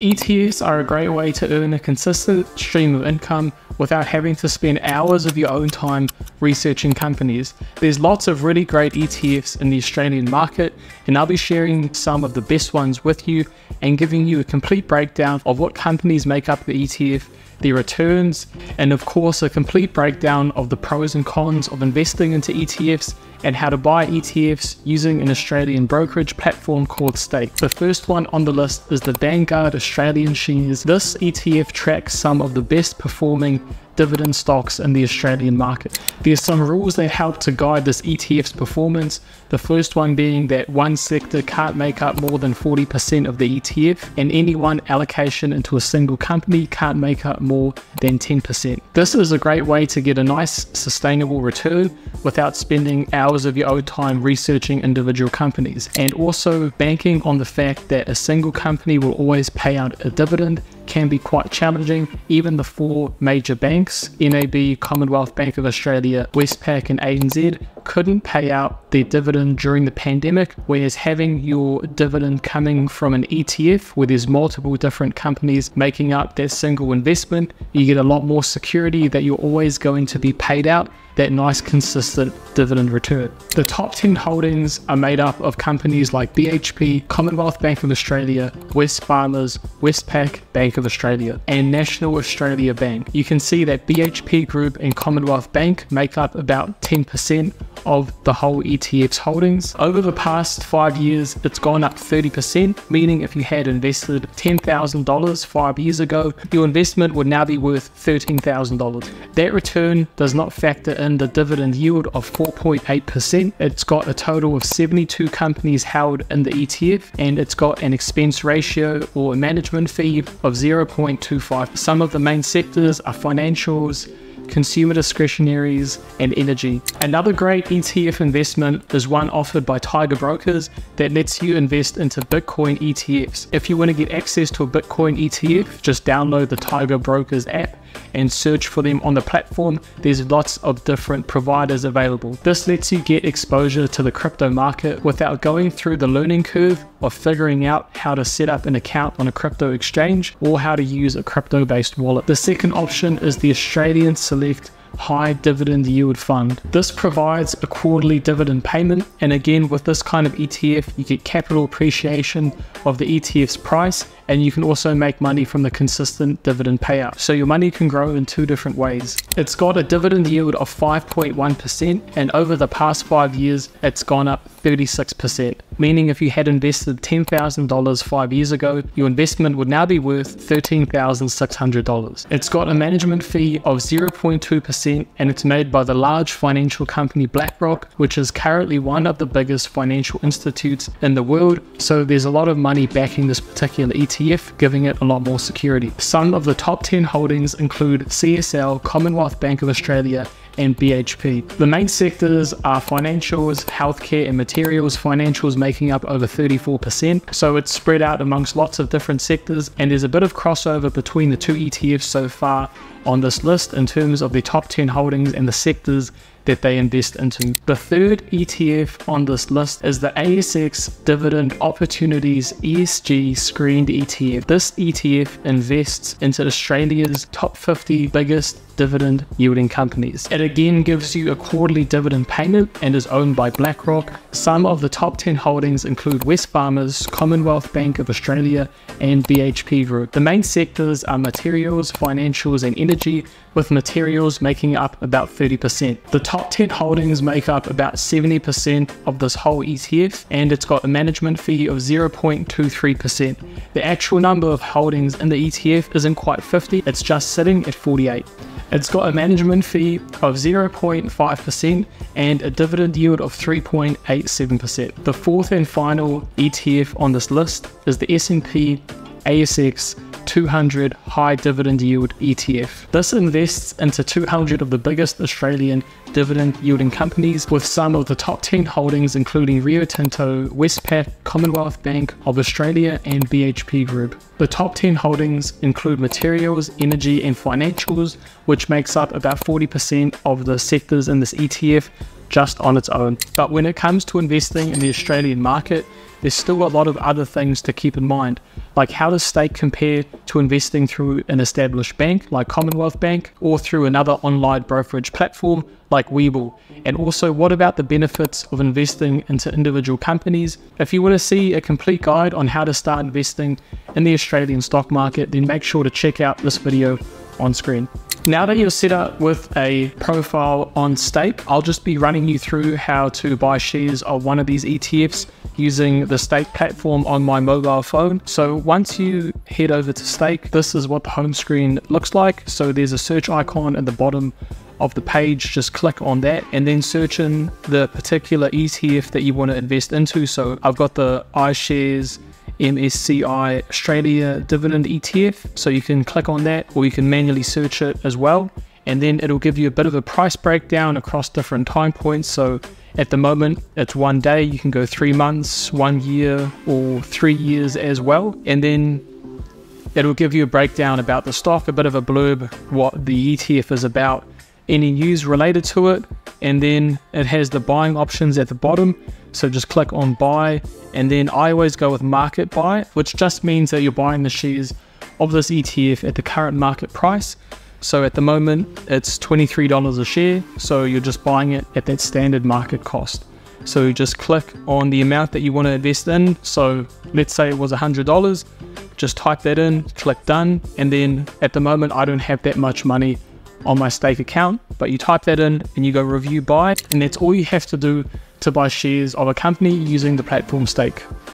ETFs are a great way to earn a consistent stream of income without having to spend hours of your own time researching companies. There's lots of really great ETFs in the Australian market, and I'll be sharing some of the best ones with you and giving you a complete breakdown of what companies make up the ETF the returns, and of course, a complete breakdown of the pros and cons of investing into ETFs and how to buy ETFs using an Australian brokerage platform called Stake. The first one on the list is the Vanguard Australian Shares. This ETF tracks some of the best performing dividend stocks in the Australian market. There's some rules that help to guide this ETF's performance. The first one being that one sector can't make up more than 40% of the ETF, and any one allocation into a single company can't make up more than 10%. This is a great way to get a nice sustainable return without spending hours of your own time researching individual companies, and also banking on the fact that a single company will always pay out a dividend can be quite challenging. Even the four major banks, NAB, Commonwealth Bank of Australia, Westpac and ANZ, couldn't pay out their dividend during the pandemic, whereas having your dividend coming from an ETF where there's multiple different companies making up that single investment, you get a lot more security that you're always going to be paid out that nice consistent dividend return. The top 10 holdings are made up of companies like BHP, Commonwealth Bank of Australia, Wesfarmers, Westpac, Bank of Australia, and National Australia Bank. You can see that BHP Group and Commonwealth Bank make up about 10% of the whole ETF's holdings. Over the past five years, it's gone up 30%, meaning if you had invested $10,000 five years ago, your investment would now be worth $13,000. That return does not factor in the dividend yield of 4.8%. It's got a total of 72 companies held in the ETF, and it's got an expense ratio or management fee of 0.25. Some of the main sectors are financials, consumer discretionaries, and energy. Another great ETF investment is one offered by Tiger Brokers that lets you invest into Bitcoin ETFs. If you want to get access to a Bitcoin ETF, just download the Tiger Brokers app and search for them on the platform. There's lots of different providers available. This lets you get exposure to the crypto market without going through the learning curve of figuring out how to set up an account on a crypto exchange or how to use a crypto based wallet. The second option is the Australian Select high dividend yield fund. This provides a quarterly dividend payment, and again, with this kind of ETF, you get capital appreciation of the ETF's price, and you can also make money from the consistent dividend payout. So your money can grow in two different ways. It's got a dividend yield of 5.1%, and over the past five years, it's gone up 36%, meaning if you had invested $10,000 five years ago, your investment would now be worth $13,600. It's got a management fee of 0.2% and it's made by the large financial company BlackRock, which is currently one of the biggest financial institutes in the world. So there's a lot of money backing this particular ETF, giving it a lot more security. Some of the top 10 holdings include CSL, Commonwealth Bank of Australia, and BHP. The main sectors are financials, healthcare, and materials. Financials making up over 34%, so it's spread out amongst lots of different sectors, and there's a bit of crossover between the two ETFs so far on this list in terms of the top 10 holdings and the sectors that they invest into. The third ETF on this list is the ASX Dividend Opportunities ESG Screened ETF. This ETF invests into Australia's top 50 biggest dividend yielding companies. It again gives you a quarterly dividend payment and is owned by BlackRock. Some of the top 10 holdings include West Wesfarmers, Commonwealth Bank of Australia, and BHP Group. The main sectors are materials, financials, and energy, with materials making up about 30%. The top 10 holdings make up about 70% of this whole ETF, and it's got a management fee of 0.23%. The actual number of holdings in the ETF isn't quite 50, it's just sitting at 48. It's got a management fee of 0.5% and a dividend yield of 3.87%. The fourth and final ETF on this list is the S&P ASX 200 High Dividend Yield ETF. This invests into 200 of the biggest Australian dividend yielding companies, with some of the top 10 holdings including Rio Tinto, Westpac, Commonwealth Bank of Australia, and BHP Group. The top 10 holdings include materials, energy, and financials, which makes up about 40% of the sectors in this ETF, just on its own. But when it comes to investing in the Australian market, there's still a lot of other things to keep in mind, like how does stake compare to investing through an established bank like Commonwealth Bank or through another online brokerage platform like Webull? And also, what about the benefits of investing into individual companies? If you want to see a complete guide on how to start investing in the Australian stock market, then make sure to check out this video on screen. Now that you're set up with a profile on Stake, I'll just be running you through how to buy shares of one of these ETFs using the Stake platform on my mobile phone. So once you head over to Stake, this is what the home screen looks like. So there's a search icon at the bottom of the page, just click on that and then search in the particular ETF that you want to invest into. So I've got the iShares MSCI Australia Dividend ETF. So you can click on that or you can manually search it as well. And then it'll give you a bit of a price breakdown across different time points. So at the moment, it's one day. You can go three months, one year, or three years as well. And then it'll give you a breakdown about the stock, a bit of a blurb, what the ETF is about, any news related to it, and then it has the buying options at the bottom. So just click on buy, and then I always go with market buy, which just means that you're buying the shares of this ETF at the current market price. So at the moment, it's $23 a share, so you're just buying it at that standard market cost. So you just click on the amount that you want to invest in. So let's say it was $100, just type that in, click done, and then at the moment, I don't have that much money on my stake account, but you type that in and you go review buy, and that's all you have to do to buy shares of a company using the platform stake.